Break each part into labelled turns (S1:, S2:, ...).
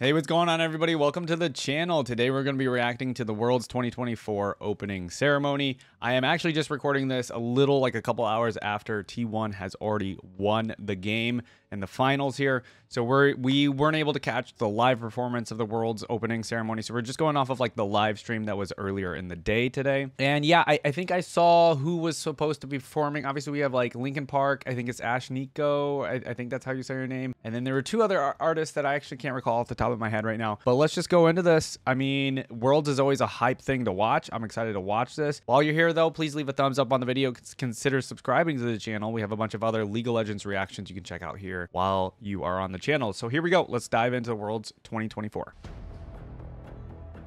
S1: Hey, what's going on, everybody? Welcome to the channel. Today, we're going to be reacting to the World's 2024 opening ceremony. I am actually just recording this a little like a couple hours after T1 has already won the game in the finals here. So we're we weren't able to catch the live performance of the World's opening ceremony. So we're just going off of like the live stream that was earlier in the day today. And yeah, I, I think I saw who was supposed to be performing. Obviously, we have like Linkin Park. I think it's Ashnikko. I, I think that's how you say your name. And then there were two other artists that I actually can't recall off the top of my head right now. But let's just go into this. I mean, Worlds is always a hype thing to watch. I'm excited to watch this. While you're here, though, please leave a thumbs up on the video. Consider subscribing to the channel. We have a bunch of other League of Legends reactions you can check out here while you are on the channel. So here we go. Let's dive into the Worlds 2024.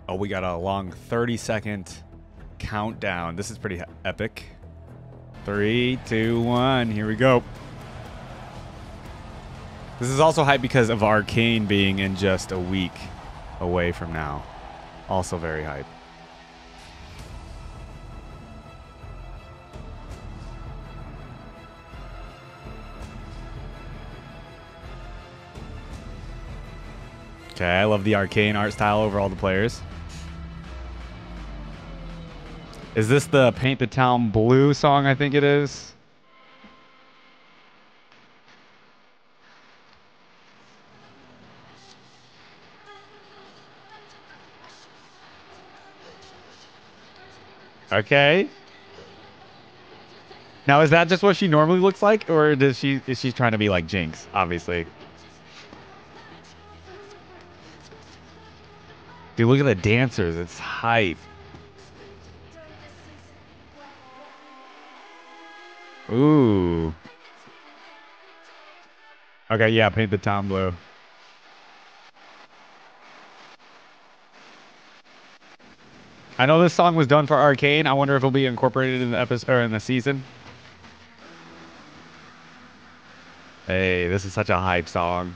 S1: Oh, we got a long 30 second countdown. This is pretty epic. Three, two, one. Here we go. This is also hype because of Arcane being in just a week away from now. Also very hype. Okay, I love the arcane art style over all the players. Is this the Paint the Town Blue song? I think it is. Okay. Now, is that just what she normally looks like, or does she is she trying to be like Jinx? Obviously. Dude, look at the dancers. It's hype. Ooh. Okay, yeah, paint the town blue. I know this song was done for Arcane. I wonder if it'll be incorporated in the episode or in the season. Hey, this is such a hype song.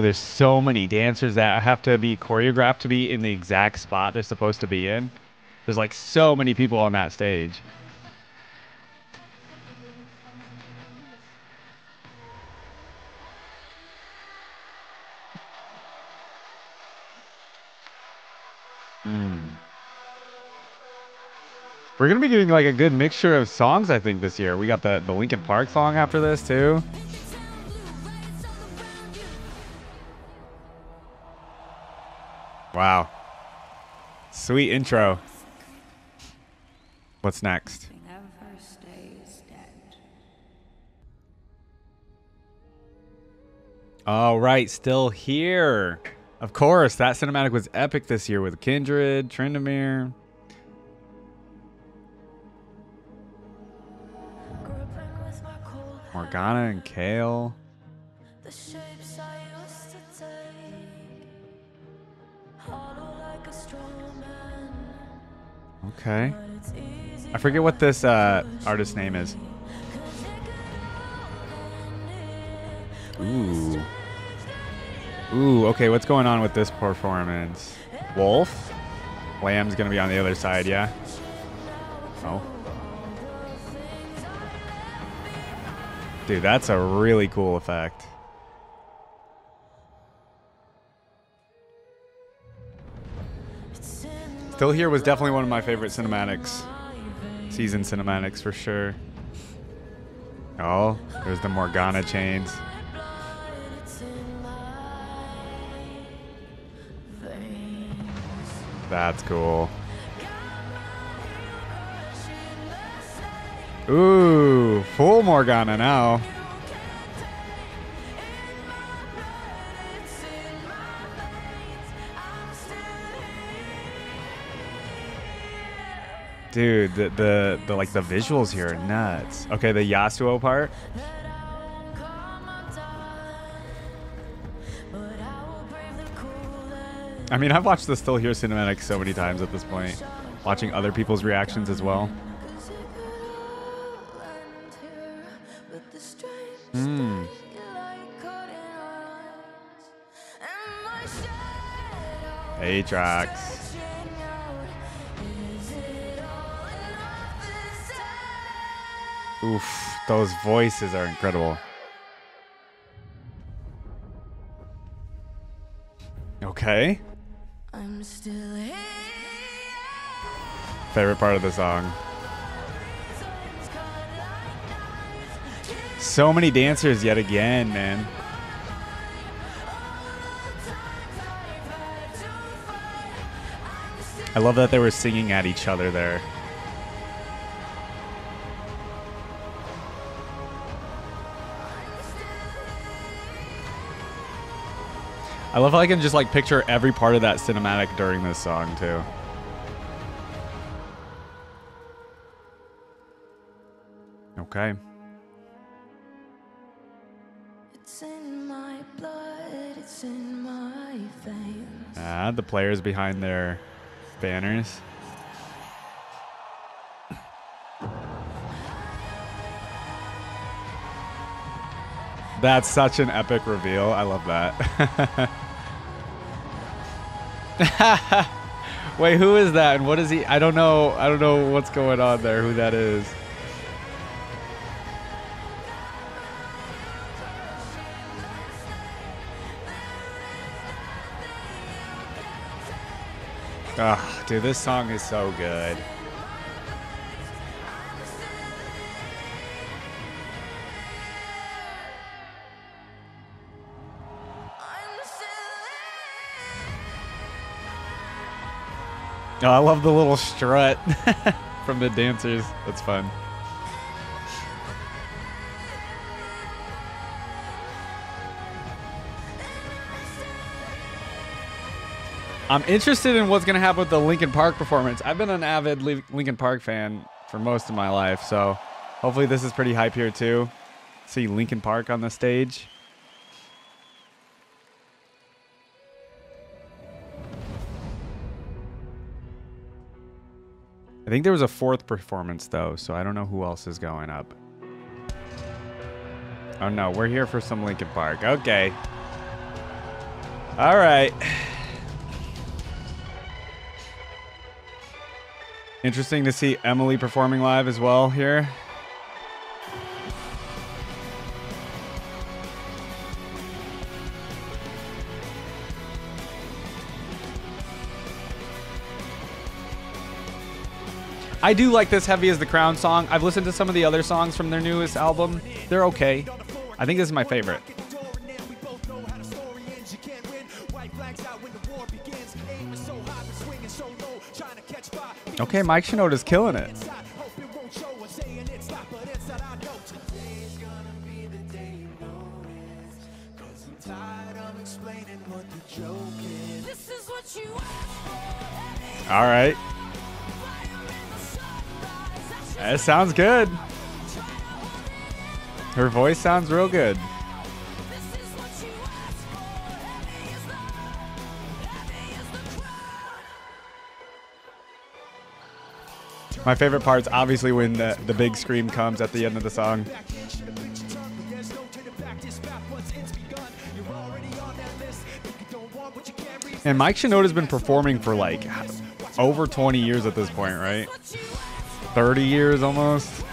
S1: There's so many dancers that have to be choreographed to be in the exact spot they're supposed to be in. There's like so many people on that stage. Mm. We're gonna be doing like a good mixture of songs, I think, this year. We got the the Linkin Park song after this too. Wow. Sweet intro. What's next? All right, still here. Of course, that cinematic was epic this year with Kindred, Tryndamere. Morgana and Kayle. Okay. I forget what this uh, artist's name is. Ooh. Ooh, okay, what's going on with this performance? Wolf? Lamb's gonna be on the other side, yeah? Oh. Dude, that's a really cool effect. Still Here was definitely one of my favorite cinematics. Season cinematics for sure. Oh, there's the Morgana chains. That's cool. Ooh, full Morgana now. Dude, the, the, the like the visuals here are nuts. Okay, the Yasuo part. I mean, I've watched the Still Here cinematic so many times at this point. Watching other people's reactions as well. Hmm. Aatrox. Oof, those voices are incredible. Okay. I'm still here. Favorite part of the song. So many dancers yet again, man. I love that they were singing at each other there. I love how I can just like picture every part of that cinematic during this song too. Okay. Ah, the players behind their banners. That's such an epic reveal. I love that. Wait, who is that? And what is he? I don't know. I don't know what's going on there. Who that is? Ah, dude, this song is so good. Oh, I love the little strut from the dancers. That's fun. I'm interested in what's going to happen with the Linkin Park performance. I've been an avid Linkin Park fan for most of my life, so hopefully this is pretty hype here too. See Linkin Park on the stage. I think there was a fourth performance though, so I don't know who else is going up. Oh no, we're here for some Linkin Park. Okay. All right. Interesting to see Emily performing live as well here. I do like this Heavy is the Crown song. I've listened to some of the other songs from their newest album. They're okay. I think this is my favorite. Okay, Mike Shinoda's killing it. All right. That sounds good. Her voice sounds real good. My favorite part is obviously when the, the big scream comes at the end of the song. And Mike Shinoda's been performing for like over 20 years at this point, right? 30 years almost.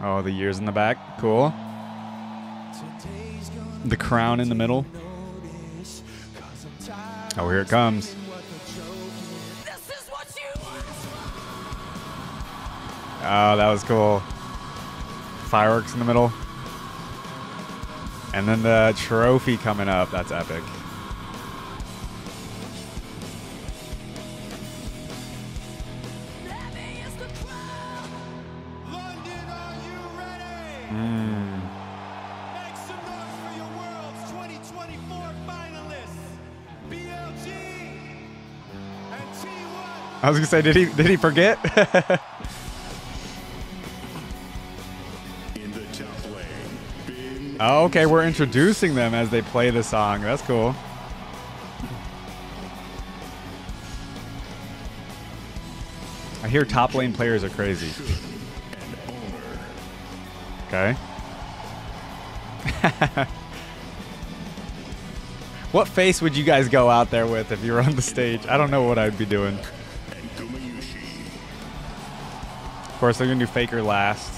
S1: Oh, the years in the back. Cool. The crown in the middle. Oh, here it comes. Oh, that was cool. Fireworks in the middle. And then the trophy coming up. That's epic. Hmm. I was gonna say, did he did he forget? Oh, okay, we're introducing them as they play the song. That's cool. I hear top lane players are crazy. Okay. what face would you guys go out there with if you were on the stage? I don't know what I'd be doing. Of course, they're going to do Faker last.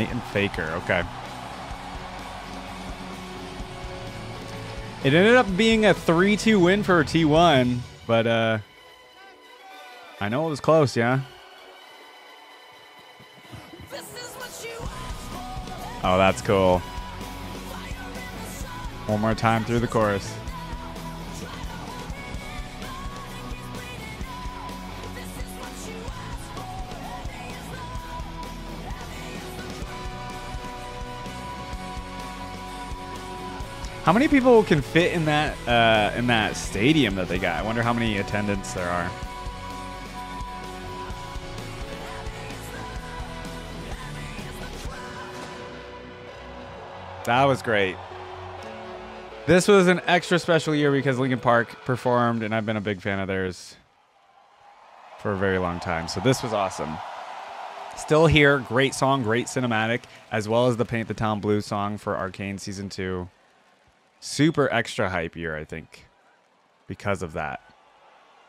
S1: Knight and Faker. Okay. It ended up being a 3-2 win for T1, but uh I know it was close, yeah. Oh, that's cool. One more time through the chorus. How many people can fit in that uh, in that stadium that they got? I wonder how many attendants there are. That was great. This was an extra special year because Linkin Park performed, and I've been a big fan of theirs for a very long time. So this was awesome. Still here, great song, great cinematic, as well as the Paint the Town Blue song for Arcane Season 2 super extra hype year, I think, because of that.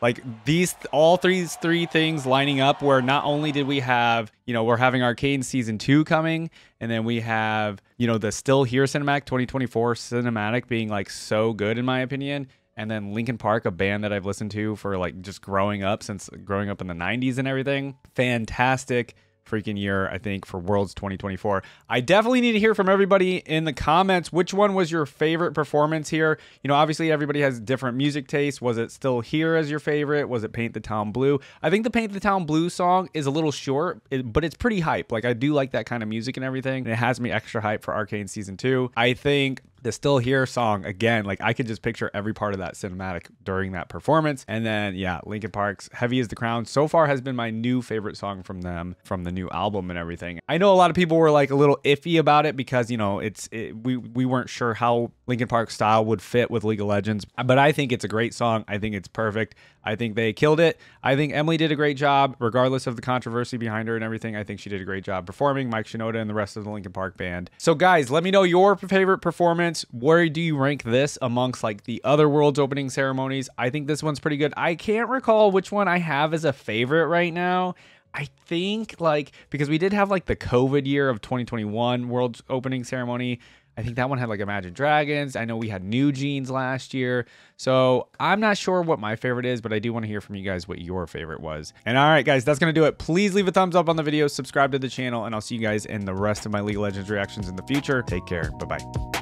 S1: Like these, all three three things lining up. Where not only did we have, you know, we're having Arcane season two coming, and then we have, you know, the Still Here cinematic 2024 cinematic being like so good in my opinion, and then Linkin Park, a band that I've listened to for like just growing up since growing up in the 90s and everything. Fantastic freaking year, I think, for Worlds 2024. I definitely need to hear from everybody in the comments. Which one was your favorite performance here? You know, obviously everybody has different music tastes. Was it still here as your favorite? Was it Paint the Town Blue? I think the Paint the Town Blue song is a little short, but it's pretty hype. Like, I do like that kind of music and everything. And it has me extra hype for Arcane Season 2. I think the Still Here song again, like I could just picture every part of that cinematic during that performance. And then yeah, Linkin Park's Heavy is the Crown so far has been my new favorite song from them from the new album and everything. I know a lot of people were like a little iffy about it because, you know, it's it, we we weren't sure how Linkin Park style would fit with League of Legends, but I think it's a great song. I think it's perfect. I think they killed it. I think Emily did a great job regardless of the controversy behind her and everything. I think she did a great job performing, Mike Shinoda and the rest of the Linkin Park band. So guys, let me know your favorite performance where do you rank this amongst like the other world's opening ceremonies? I think this one's pretty good. I can't recall which one I have as a favorite right now. I think like because we did have like the COVID year of 2021 world's opening ceremony. I think that one had like Imagine Dragons. I know we had NewJeans last year. So I'm not sure what my favorite is, but I do want to hear from you guys what your favorite was. And all right, guys, that's going to do it. Please leave a thumbs up on the video, subscribe to the channel, and I'll see you guys in the rest of my League of Legends reactions in the future. Take care. Bye bye.